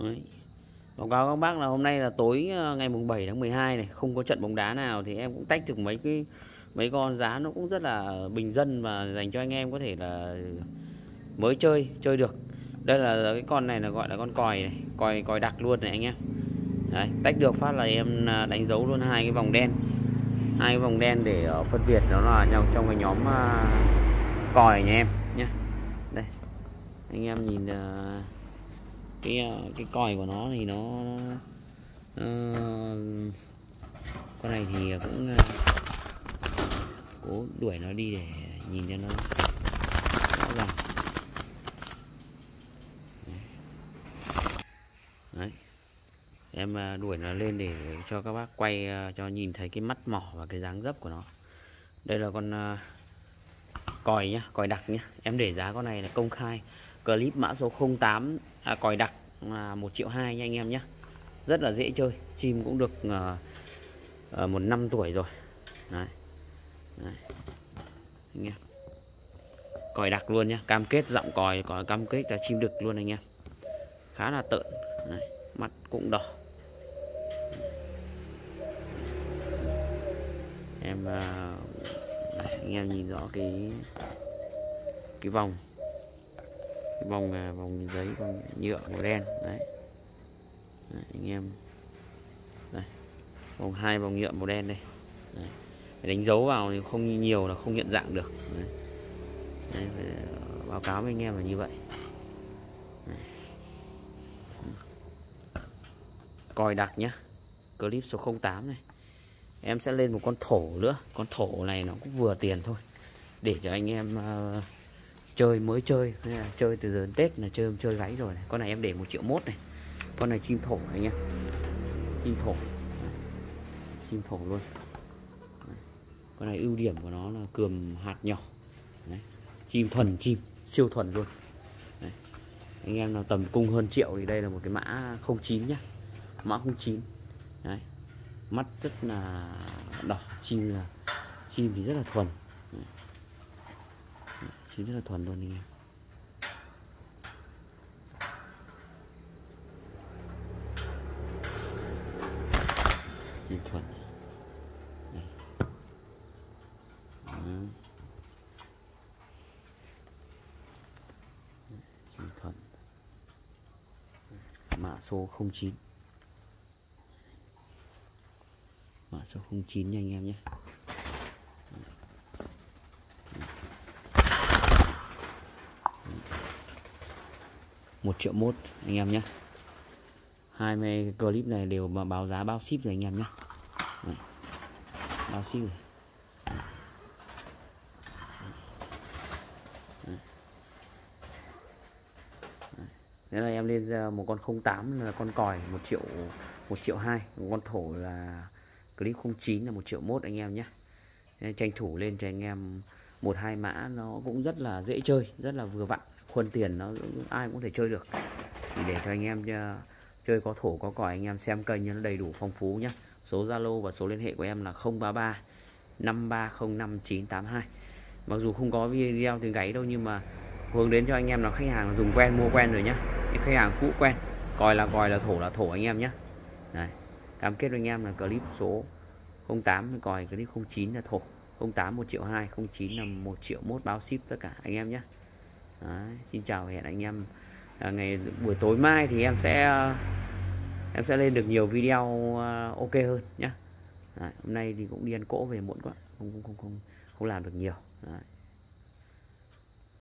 Đấy. Báo cáo các bác là hôm nay là tối ờ, ngày mùng 7 tháng 12 này Không có trận bóng đá nào thì em cũng tách được mấy cái mấy con giá nó cũng rất là bình dân và dành cho anh em có thể là mới chơi chơi được. Đây là cái con này là gọi là con còi này còi còi đặc luôn này anh em. Đấy, tách được phát là em ờ, đánh dấu luôn hai cái vòng đen. Hai cái vòng đen để ờ, phân biệt nó là nhau trong cái nhóm còi nhà em nhé. Đây anh em nhìn uh, cái ờ, cái còi của nó thì nó uh, con này thì cũng uh, cố đuổi nó đi để nhìn cho nó rõ ràng. Đấy. Em đuổi nó lên để cho các bác quay cho nhìn thấy cái mắt mỏ và cái dáng dấp của nó. Đây là con uh, còi nhá còi đặc nhá. Em để giá con này là công khai clip mã số 08 à, còi đặc là 1 triệu 2 nha anh em nhé. Rất là dễ chơi chim cũng được à, à, một năm tuổi rồi. Đấy. đấy. Anh em. Còi đặc luôn nhá cam kết giọng còi còi cam kết là chim đực luôn anh em. Khá là tợn. Đấy. mắt cũng đỏ. Em à, anh em nhìn rõ cái cái vòng vòng vòng à, giấy vòng nhựa màu đen đấy. đấy anh em đây vòng hai vòng nhựa màu đen đây đấy. đánh dấu vào thì không nhiều là không nhận dạng được đấy. Đấy, phải à, báo cáo với anh em là như vậy đấy. còi đặc nhá clip số 08 này em sẽ lên một con thổ nữa con thổ này nó cũng vừa tiền thôi để cho anh em uh, chơi mới chơi là chơi từ giờ đến tết là chơi chơi gáy rồi này. con này em để một triệu mốt này. Con này chim thổ anh em chim thổ. Chim thổ luôn. Con này ưu điểm của nó là cườm hạt nhỏ. Đấy. chim thuần chim, siêu thuần luôn. Đấy. anh em nào tầm cung hơn triệu thì đây là một cái mã 09 nhá. Mã 09 Đấy. Mắt rất là đỏ, chim là chim thì rất là thuần chín rất là thuần luôn anh em. Chín thuần. Đây. chim thuần. Mã số 09 mã số 09 nha anh em nhé. Một triệu mốt, anh em nhé. Hai mươi clip này đều mà báo giá bao ship rồi anh em nhé. Ừ. Bao ship rồi. Ừ. Ừ. Đấy là em lên ra một con 08 là con còi, một triệu một triệu hai. Một con thổ là clip 09 là một triệu mốt anh em nhé. Tranh thủ lên cho anh em một hai mã nó cũng rất là dễ chơi rất là vừa vặn. Khuôn tiền nó ai cũng thể chơi được. Thì để cho anh em uh, chơi có thổ có còi anh em xem kênh nó đầy đủ phong phú nhé số Zalo và số liên hệ của em là 033 5305982 mặc dù không có video tiếng gáy đâu nhưng mà hướng đến cho anh em là khách hàng dùng quen mua quen rồi nhá. Những khách hàng cũ quen còi là còi là thổ là thổ anh em nhé Đấy. cam kết với anh em là clip số 08 còi clip 09 là thổ. 08 1 triệu 2 09 là 1 triệu mốt báo ship tất cả anh em nhé. Đấy, xin chào hẹn anh em à, ngày buổi tối mai thì em sẽ à, em sẽ lên được nhiều video uh, ok hơn nhé. Đấy, hôm nay thì cũng đi ăn cỗ về muộn quá không không không không, không làm được nhiều. Đấy.